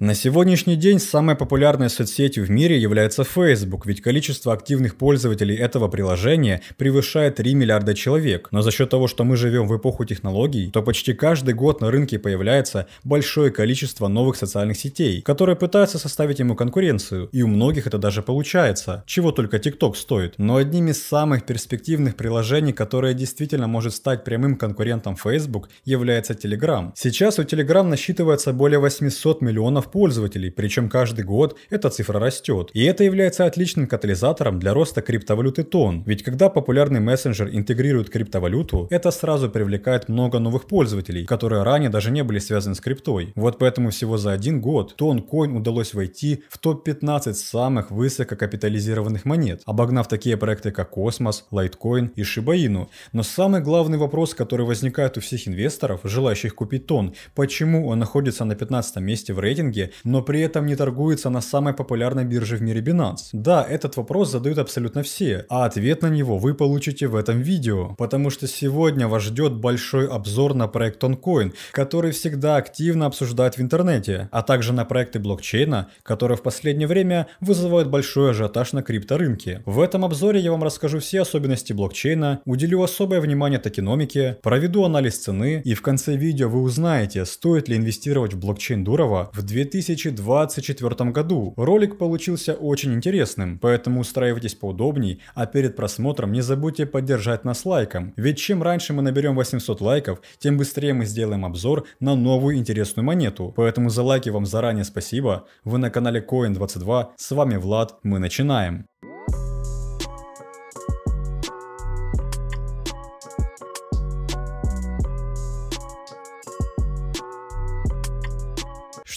На сегодняшний день самой популярной соцсетью в мире является Facebook, ведь количество активных пользователей этого приложения превышает 3 миллиарда человек. Но за счет того, что мы живем в эпоху технологий, то почти каждый год на рынке появляется большое количество новых социальных сетей, которые пытаются составить ему конкуренцию, и у многих это даже получается, чего только TikTok стоит. Но одним из самых перспективных приложений, которое действительно может стать прямым конкурентом Facebook, является Telegram. Сейчас у Telegram насчитывается более 800 миллионов пользователей, причем каждый год эта цифра растет. И это является отличным катализатором для роста криптовалюты тон. Ведь когда популярный мессенджер интегрирует криптовалюту, это сразу привлекает много новых пользователей, которые ранее даже не были связаны с криптой. Вот поэтому всего за один год тон Coin удалось войти в топ-15 самых высококапитализированных монет, обогнав такие проекты как Cosmos, Litecoin и Inu. Но самый главный вопрос, который возникает у всех инвесторов, желающих купить тон, почему он находится на 15 месте в рейтинге рейтинге, но при этом не торгуется на самой популярной бирже в мире Binance? Да, этот вопрос задают абсолютно все, а ответ на него вы получите в этом видео, потому что сегодня вас ждет большой обзор на проект OnCoin, который всегда активно обсуждают в интернете, а также на проекты блокчейна, которые в последнее время вызывают большой ажиотаж на крипторынке. В этом обзоре я вам расскажу все особенности блокчейна, уделю особое внимание токеномике, проведу анализ цены и в конце видео вы узнаете, стоит ли инвестировать в блокчейн Дурова в 2000 2024 году. Ролик получился очень интересным, поэтому устраивайтесь поудобней, а перед просмотром не забудьте поддержать нас лайком, ведь чем раньше мы наберем 800 лайков, тем быстрее мы сделаем обзор на новую интересную монету. Поэтому за лайки вам заранее спасибо. Вы на канале Coin22, с вами Влад, мы начинаем.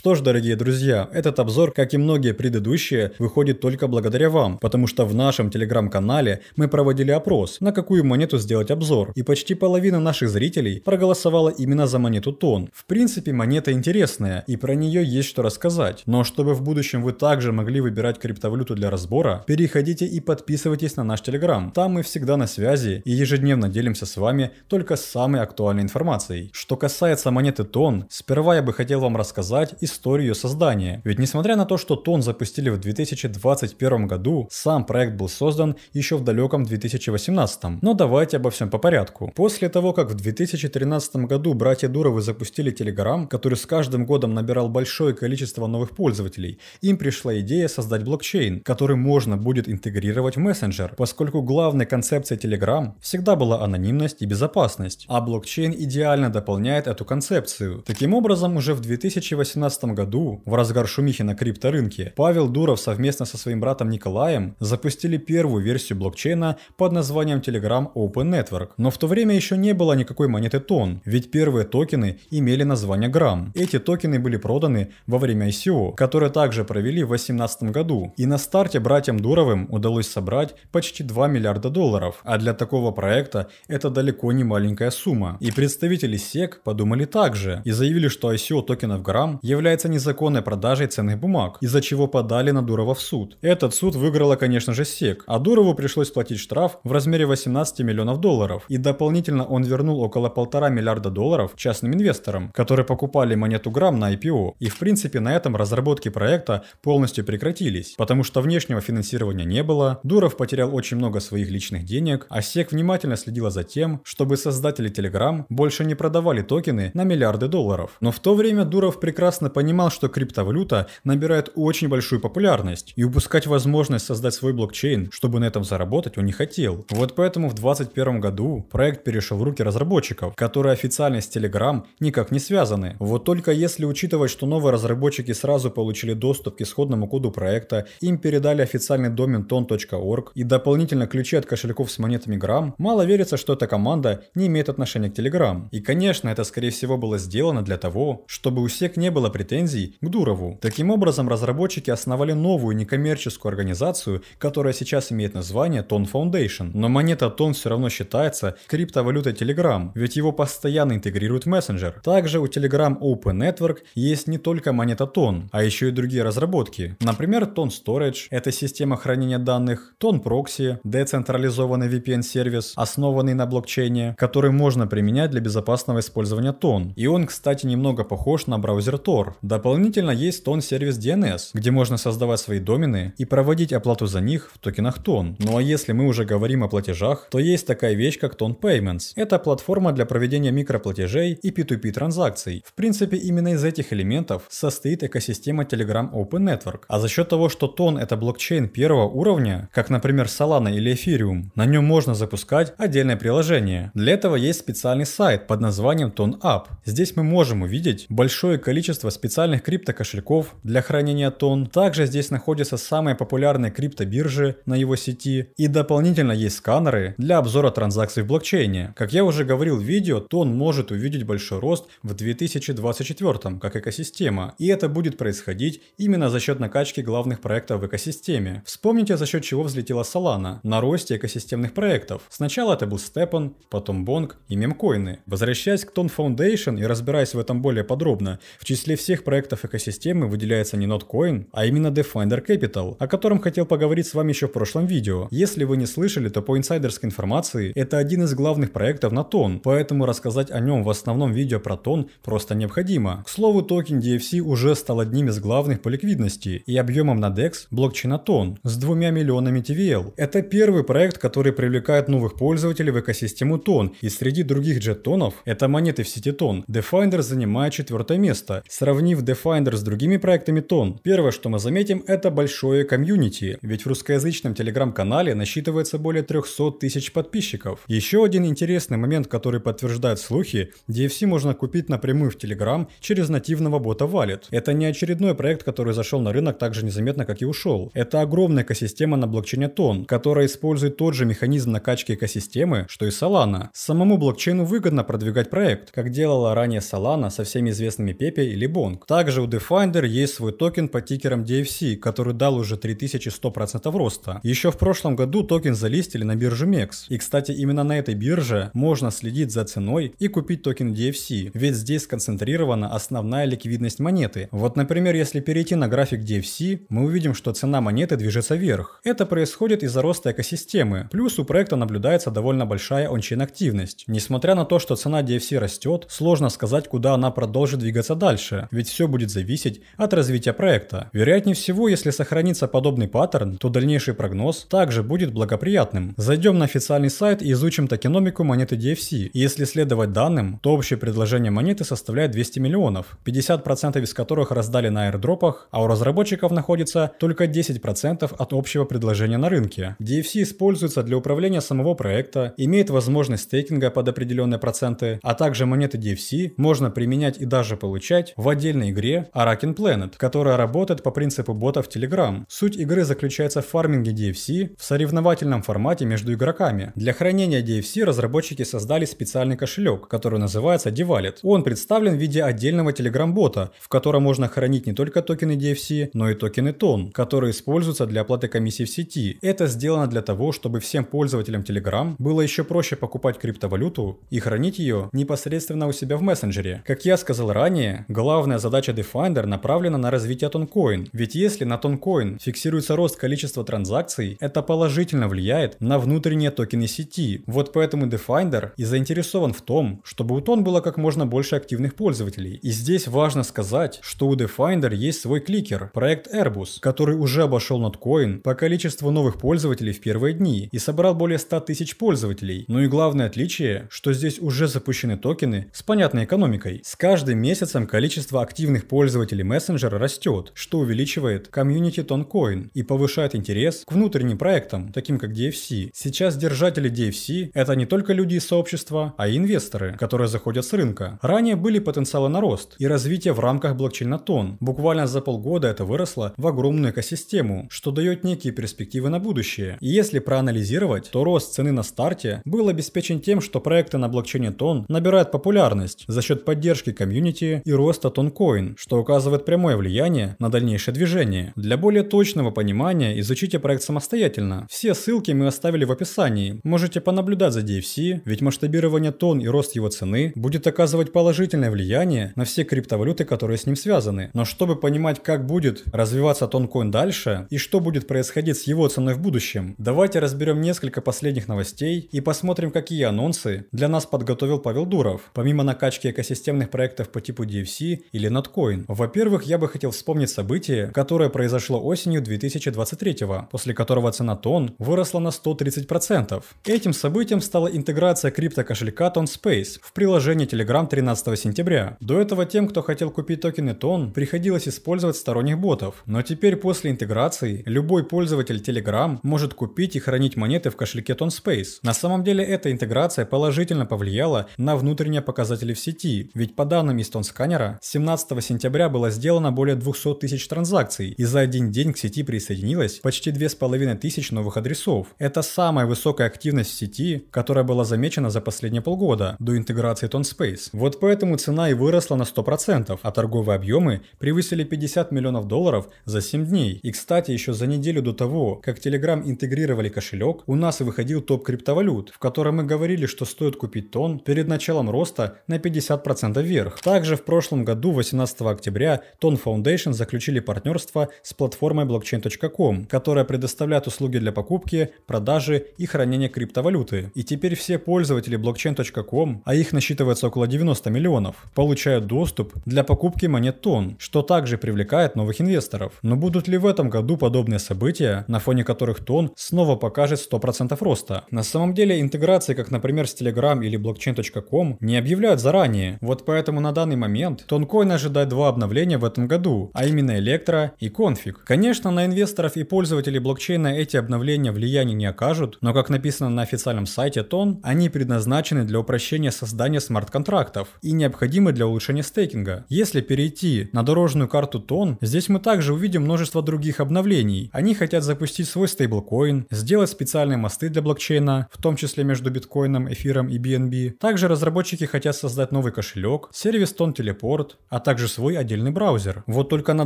Что ж, дорогие друзья, этот обзор, как и многие предыдущие, выходит только благодаря вам, потому что в нашем телеграм-канале мы проводили опрос, на какую монету сделать обзор, и почти половина наших зрителей проголосовала именно за монету Тон. В принципе, монета интересная, и про нее есть что рассказать, но чтобы в будущем вы также могли выбирать криптовалюту для разбора, переходите и подписывайтесь на наш телеграм. Там мы всегда на связи и ежедневно делимся с вами только самой актуальной информацией. Что касается монеты Тон, сперва я бы хотел вам рассказать и историю создания. Ведь несмотря на то, что Тон запустили в 2021 году, сам проект был создан еще в далеком 2018. Но давайте обо всем по порядку. После того, как в 2013 году братья Дуровы запустили Telegram, который с каждым годом набирал большое количество новых пользователей, им пришла идея создать блокчейн, который можно будет интегрировать в мессенджер, поскольку главной концепцией Telegram всегда была анонимность и безопасность, а блокчейн идеально дополняет эту концепцию. Таким образом, уже в 2018 2015 году, в разгар шумихи на крипторынке, Павел Дуров совместно со своим братом Николаем запустили первую версию блокчейна под названием Telegram Open Network. Но в то время еще не было никакой монеты Тон, ведь первые токены имели название Грамм. Эти токены были проданы во время ICO, которое также провели в 2018 году. И на старте братьям Дуровым удалось собрать почти 2 миллиарда долларов. А для такого проекта это далеко не маленькая сумма. И представители SEC подумали так же и заявили, что ICO токенов Грамм является является незаконной продажей ценных бумаг, из-за чего подали на Дурова в суд. Этот суд выиграла, конечно же, СЕК, а Дурову пришлось платить штраф в размере 18 миллионов долларов, и дополнительно он вернул около полтора миллиарда долларов частным инвесторам, которые покупали монету грамм на IPO, и в принципе на этом разработки проекта полностью прекратились, потому что внешнего финансирования не было, Дуров потерял очень много своих личных денег, а СЕК внимательно следила за тем, чтобы создатели Telegram больше не продавали токены на миллиарды долларов. Но в то время Дуров прекрасно понимал, понимал, что криптовалюта набирает очень большую популярность, и упускать возможность создать свой блокчейн, чтобы на этом заработать, он не хотел. Вот поэтому в 2021 году проект перешел в руки разработчиков, которые официально с Telegram никак не связаны. Вот только если учитывать, что новые разработчики сразу получили доступ к исходному коду проекта, им передали официальный домен ton.org и дополнительно ключи от кошельков с монетами Gram, мало верится, что эта команда не имеет отношения к Telegram. И конечно, это скорее всего было сделано для того, чтобы у SEC не было претензий претензий к Дурову. Таким образом, разработчики основали новую некоммерческую организацию, которая сейчас имеет название Ton Foundation. Но монета Ton все равно считается криптовалютой Telegram, ведь его постоянно интегрируют в мессенджер. Также у Telegram Open Network есть не только монета Ton, а еще и другие разработки. Например, Ton Storage – это система хранения данных, Ton Proxy – децентрализованный VPN-сервис, основанный на блокчейне, который можно применять для безопасного использования Ton. И он, кстати, немного похож на браузер Tor, Дополнительно есть тон сервис DNS, где можно создавать свои домены и проводить оплату за них в токенах тон. Ну а если мы уже говорим о платежах, то есть такая вещь, как Ton Payments. Это платформа для проведения микроплатежей и P2P транзакций. В принципе, именно из этих элементов состоит экосистема Telegram Open Network. А за счет того, что Ton это блокчейн первого уровня, как, например, Solana или Ethereum, на нем можно запускать отдельное приложение. Для этого есть специальный сайт под названием Ton App. Здесь мы можем увидеть большое количество специальных криптокошельков для хранения Ton. Также здесь находятся самые популярные криптобиржи на его сети. И дополнительно есть сканеры для обзора транзакций в блокчейне. Как я уже говорил в видео, Ton может увидеть большой рост в 2024 как экосистема. И это будет происходить именно за счет накачки главных проектов в экосистеме. Вспомните, за счет чего взлетела Solana на росте экосистемных проектов. Сначала это был Stepan, потом Bonk и мемкоины. Возвращаясь к Ton Foundation и разбираясь в этом более подробно, в числе всех проектов экосистемы выделяется не Notcoin, а именно Defender Capital, о котором хотел поговорить с вами еще в прошлом видео. Если вы не слышали, то по инсайдерской информации это один из главных проектов на Ton, поэтому рассказать о нем в основном видео про Ton просто необходимо. К слову, токен DFC уже стал одним из главных по ликвидности и объемом на DEX блокчейна Ton с двумя миллионами TVL. Это первый проект, который привлекает новых пользователей в экосистему Ton, и среди других джеттонов, это монеты в сети Ton, Definder занимает четвертое место. Сравнив DeFinder с другими проектами Ton, первое, что мы заметим, это большое комьюнити, ведь в русскоязычном телеграм-канале насчитывается более 300 тысяч подписчиков. Еще один интересный момент, который подтверждает слухи, DFC можно купить напрямую в Telegram через нативного бота Wallet. Это не очередной проект, который зашел на рынок так же незаметно, как и ушел. Это огромная экосистема на блокчейне Ton, которая использует тот же механизм накачки экосистемы, что и Solana. Самому блокчейну выгодно продвигать проект, как делала ранее Solana со всеми известными Pepe или Bonk. Также у DeFinder есть свой токен под тикером DFC, который дал уже 3100% роста. Еще в прошлом году токен залистили на бирже MEXC. И кстати, именно на этой бирже можно следить за ценой и купить токен DFC, ведь здесь сконцентрирована основная ликвидность монеты. Вот, например, если перейти на график DFC, мы увидим, что цена монеты движется вверх. Это происходит из-за роста экосистемы. Плюс у проекта наблюдается довольно большая on-chain активность. Несмотря на то, что цена DFC растет, сложно сказать, куда она продолжит двигаться дальше, ведь все будет зависеть от развития проекта. Вероятнее всего, если сохранится подобный паттерн, то дальнейший прогноз также будет благоприятным. Зайдем на официальный сайт и изучим токеномику монеты DFC. И если следовать данным, то общее предложение монеты составляет 200 миллионов, 50% из которых раздали на аирдропах, а у разработчиков находится только 10% от общего предложения на рынке. DFC используется для управления самого проекта, имеет возможность стейкинга под определенные проценты, а также монеты DFC можно применять и даже получать в отдельной игре Arakin Planet, которая работает по принципу ботов Telegram. Суть игры заключается в фарминге DFC в соревновательном формате между игроками. Для хранения DFC разработчики создали специальный кошелек, который называется Devalet. Он представлен в виде отдельного Telegram-бота, в котором можно хранить не только токены DFC, но и токены TON, которые используются для оплаты комиссий в сети. Это сделано для того, чтобы всем пользователям Telegram было еще проще покупать криптовалюту и хранить ее непосредственно у себя в мессенджере. Как я сказал ранее, главная задача Definder направлена на развитие Toncoin, ведь если на Toncoin фиксируется рост количества транзакций, это положительно влияет на внутренние токены сети. Вот поэтому Definder и заинтересован в том, чтобы у Ton было как можно больше активных пользователей. И здесь важно сказать, что у Definder есть свой кликер, проект Airbus, который уже обошел Notcoin по количеству новых пользователей в первые дни и собрал более 100 тысяч пользователей. Ну и главное отличие, что здесь уже запущены токены с понятной экономикой. С каждым месяцем количество активных пользователей мессенджера растет, что увеличивает комьюнити Toncoin и повышает интерес к внутренним проектам, таким как DFC. Сейчас держатели DFC это не только люди из сообщества, а и инвесторы, которые заходят с рынка. Ранее были потенциалы на рост и развитие в рамках блокчейна Ton. Буквально за полгода это выросло в огромную экосистему, что дает некие перспективы на будущее. И если проанализировать, то рост цены на старте был обеспечен тем, что проекты на блокчейне Ton набирают популярность за счет поддержки комьюнити и роста Toncoin, что указывает прямое влияние на дальнейшее движение. Для более точного понимания изучите проект самостоятельно. Все ссылки мы оставили в описании. Можете понаблюдать за DFC, ведь масштабирование тон и рост его цены будет оказывать положительное влияние на все криптовалюты, которые с ним связаны. Но чтобы понимать, как будет развиваться Toncoin дальше и что будет происходить с его ценой в будущем, давайте разберем несколько последних новостей и посмотрим, какие анонсы для нас подготовил Павел Дуров. Помимо накачки экосистемных проектов по типу DFC и или Notcoin? Во-первых, я бы хотел вспомнить событие, которое произошло осенью 2023 после которого цена тон выросла на 130%. Этим событием стала интеграция криптокошелька TonSpace в приложении Telegram 13 сентября. До этого тем, кто хотел купить токены тон, приходилось использовать сторонних ботов. Но теперь после интеграции любой пользователь Telegram может купить и хранить монеты в кошельке TonSpace. На самом деле эта интеграция положительно повлияла на внутренние показатели в сети, ведь по данным из TonScanner 17 сентября было сделано более 200 тысяч транзакций и за один день к сети присоединилось почти 2500 новых адресов. Это самая высокая активность в сети, которая была замечена за последние полгода до интеграции TonSpace. Вот поэтому цена и выросла на 100%, а торговые объемы превысили 50 миллионов долларов за 7 дней. И кстати, еще за неделю до того, как Telegram интегрировали кошелек, у нас и выходил топ криптовалют, в котором мы говорили, что стоит купить тон перед началом роста на 50% вверх. Также в прошлом году, 18 октября, Ton Foundation заключили партнерство с платформой blockchain.com, которая предоставляет услуги для покупки, продажи и хранения криптовалюты. И теперь все пользователи blockchain.com, а их насчитывается около 90 миллионов, получают доступ для покупки монет тон, что также привлекает новых инвесторов. Но будут ли в этом году подобные события, на фоне которых тон снова покажет 100% роста? На самом деле интеграции, как например с Telegram или blockchain.com, не объявляют заранее. Вот поэтому на данный момент Тонкоин ожидает два обновления в этом году, а именно Электро и Конфиг. Конечно, на инвесторов и пользователей блокчейна эти обновления влияния не окажут, но как написано на официальном сайте Тон, они предназначены для упрощения создания смарт-контрактов и необходимы для улучшения стейкинга. Если перейти на дорожную карту Тон, здесь мы также увидим множество других обновлений. Они хотят запустить свой стейблкоин, сделать специальные мосты для блокчейна, в том числе между биткоином, эфиром и BNB. Также разработчики хотят создать новый кошелек, сервис Тон Телепорт, а также свой отдельный браузер. Вот только на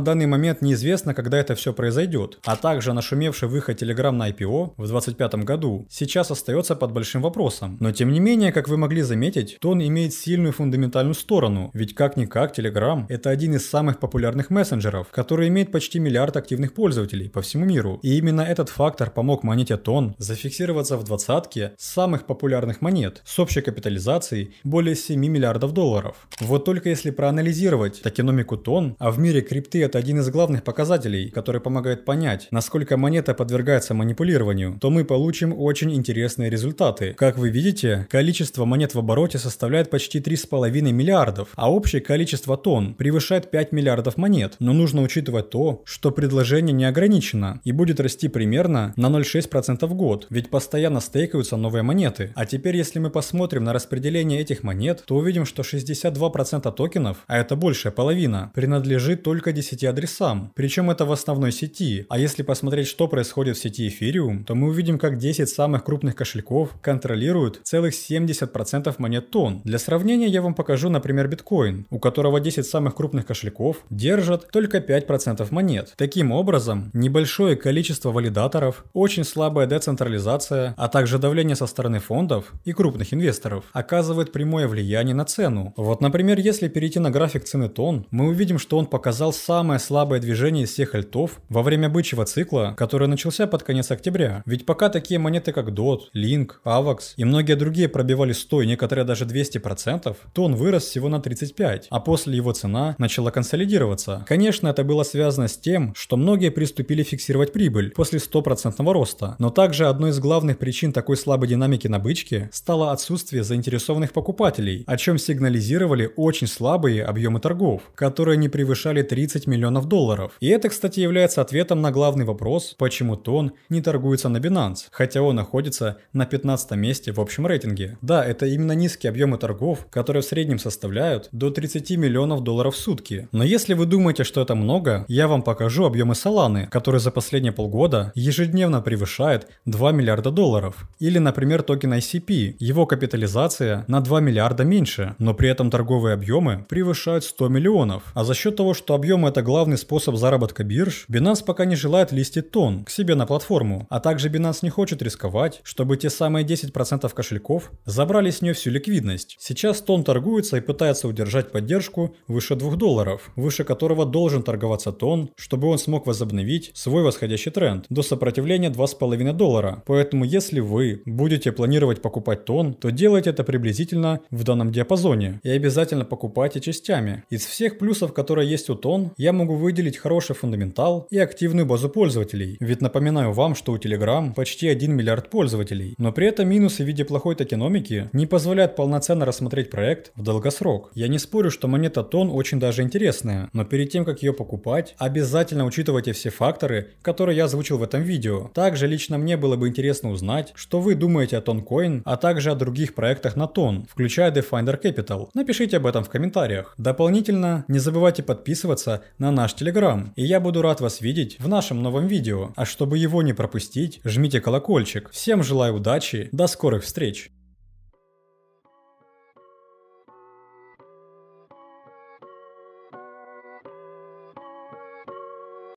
данный момент неизвестно, когда это все произойдет. А также нашумевший выход Telegram на IPO в 2025 году сейчас остается под большим вопросом. Но тем не менее, как вы могли заметить, Тон имеет сильную фундаментальную сторону, ведь как-никак Telegram это один из самых популярных мессенджеров, который имеет почти миллиард активных пользователей по всему миру. И именно этот фактор помог монете Тон зафиксироваться в двадцатке самых популярных монет с общей капитализацией более 7 миллиардов долларов. Вот только если проанализировать токеномику Тон, а в мире крипты это один из главных показателей, который помогает понять, насколько монета подвергается манипулированию, то мы получим очень интересные результаты. Как вы видите, количество монет в обороте составляет почти 3,5 миллиардов, а общее количество тонн превышает 5 миллиардов монет. Но нужно учитывать то, что предложение не ограничено и будет расти примерно на 0,6% в год, ведь постоянно стейкаются новые монеты. А теперь если мы посмотрим на распределение этих монет, то увидим, что 62% токенов, а это большая половина, принадлежит только 10 адресам. Причем это в основной сети. А если посмотреть, что происходит в сети Ethereum, то мы увидим, как 10 самых крупных кошельков контролируют целых 70% монет тон. Для сравнения я вам покажу, например, биткоин, у которого 10 самых крупных кошельков держат только 5% монет. Таким образом, небольшое количество валидаторов, очень слабая децентрализация, а также давление со стороны фондов и крупных инвесторов оказывает прямое влияние на цену. Вот, например, если перейти на график цены тон, мы увидим, что он показал самое слабое движение из всех альтов во время бычьего цикла, который начался под конец октября. Ведь пока такие монеты как DOT, Link, AVAX и многие другие пробивали 100 и некоторые даже 200%, то он вырос всего на 35, а после его цена начала консолидироваться. Конечно, это было связано с тем, что многие приступили фиксировать прибыль после 100% роста, но также одной из главных причин такой слабой динамики на бычке стало отсутствие заинтересованных покупателей, о чем сигнализировали очень слабые объемы торгов, которые не превышали 30 миллионов долларов. И это, кстати, является ответом на главный вопрос, почему тон не торгуется на Binance, хотя он находится на 15 месте в общем рейтинге. Да, это именно низкие объемы торгов, которые в среднем составляют до 30 миллионов долларов в сутки. Но если вы думаете, что это много, я вам покажу объемы Solana, которые за последние полгода ежедневно превышает 2 миллиарда долларов. Или, например, токен ICP. Его капитализация на 2 миллиарда меньше, но при этом торговые объемы превышают 100 миллионов. А за счет того, что объемы это главный способ заработка бирж, Binance пока не желает листить тон к себе на платформу. А также Binance не хочет рисковать, чтобы те самые 10% кошельков забрали с нее всю ликвидность. Сейчас тон торгуется и пытается удержать поддержку выше 2 долларов, выше которого должен торговаться тон, чтобы он смог возобновить свой восходящий тренд до сопротивления 2,5 доллара. Поэтому если вы будете планировать покупать тон, то делайте это приблизительно в данном диапазоне и обязательно покупайте частями. Из всех плюсов, которые есть у Тон, я могу выделить хороший фундаментал и активную базу пользователей. Ведь напоминаю вам, что у Telegram почти 1 миллиард пользователей. Но при этом минусы в виде плохой токеномики не позволяют полноценно рассмотреть проект в долгосрок. Я не спорю, что монета Тон очень даже интересная, но перед тем, как ее покупать, обязательно учитывайте все факторы, которые я озвучил в этом видео. Также лично мне было бы интересно узнать, что вы думаете о Toncoin, а также о других проектах на Тон, включая Defender Capital. Напишите об этом в комментариях. Дополнительно не забывайте подписываться на наш Telegram, и я буду рад вас видеть в нашем новом видео. А чтобы его не пропустить, жмите колокольчик. Всем желаю удачи, до скорых встреч!